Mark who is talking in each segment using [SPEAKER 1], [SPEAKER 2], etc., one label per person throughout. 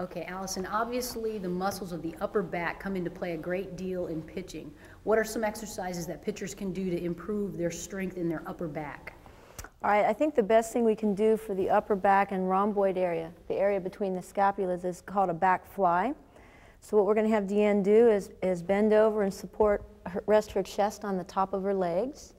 [SPEAKER 1] Okay, Allison, obviously, the muscles of the upper back come into play a great deal in pitching. What are some exercises that pitchers can do to improve their strength in their upper back?
[SPEAKER 2] All right, I think the best thing we can do for the upper back and rhomboid area, the area between the scapulas, is called a back fly. So what we're going to have Deanne do is, is bend over and support, her, rest her chest on the top of her legs.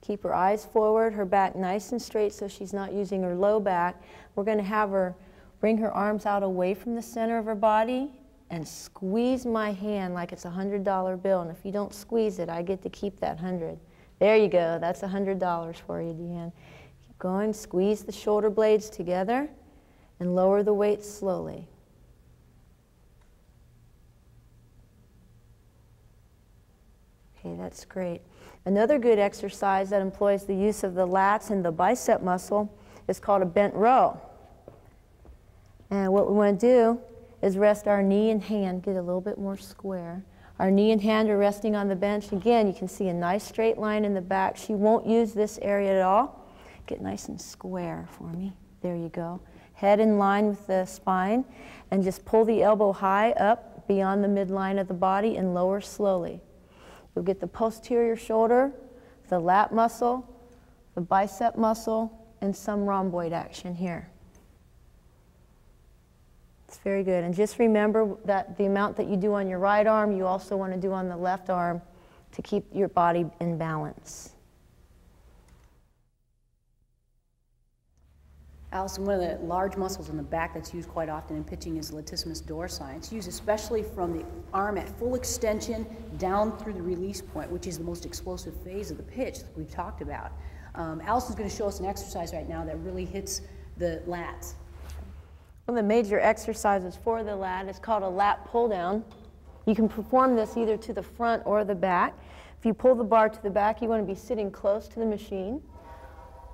[SPEAKER 2] Keep her eyes forward, her back nice and straight so she's not using her low back. We're going to have her bring her arms out away from the center of her body and squeeze my hand like it's a $100 bill. And if you don't squeeze it, I get to keep that 100. There you go. That's a $100 for you, Deanne. Keep going. Squeeze the shoulder blades together and lower the weight slowly. Okay, that's great. Another good exercise that employs the use of the lats and the bicep muscle is called a bent row. And what we want to do is rest our knee and hand, get a little bit more square. Our knee and hand are resting on the bench. Again, you can see a nice straight line in the back. She won't use this area at all. Get nice and square for me. There you go. Head in line with the spine, and just pull the elbow high up beyond the midline of the body and lower slowly. You'll get the posterior shoulder, the lat muscle, the bicep muscle, and some rhomboid action here. Very good. And just remember that the amount that you do on your right arm, you also want to do on the left arm to keep your body in balance.
[SPEAKER 1] Allison, one of the large muscles in the back that's used quite often in pitching is latissimus dorsi. It's used especially from the arm at full extension down through the release point, which is the most explosive phase of the pitch that we've talked about. Um, Allison's going to show us an exercise right now that really hits the lats.
[SPEAKER 2] One of the major exercises for the lat is called a lat pull down. You can perform this either to the front or the back. If you pull the bar to the back, you want to be sitting close to the machine.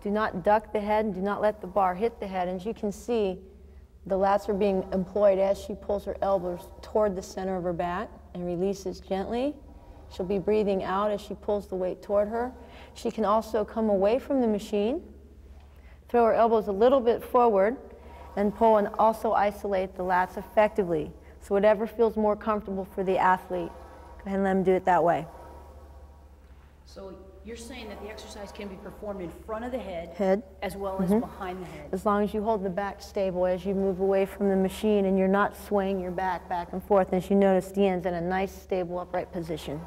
[SPEAKER 2] Do not duck the head and do not let the bar hit the head. As you can see, the lats are being employed as she pulls her elbows toward the center of her back and releases gently. She'll be breathing out as she pulls the weight toward her. She can also come away from the machine, throw her elbows a little bit forward, and pull and also isolate the lats effectively. So whatever feels more comfortable for the athlete, go ahead and let them do it that way.
[SPEAKER 1] So you're saying that the exercise can be performed in front of the head,
[SPEAKER 2] Head.
[SPEAKER 1] as well as mm-hmm. behind the head.
[SPEAKER 2] As long as you hold the back stable as you move away from the machine and you're not swaying your back back and forth. As you notice, Deanne's in a nice, stable, upright position.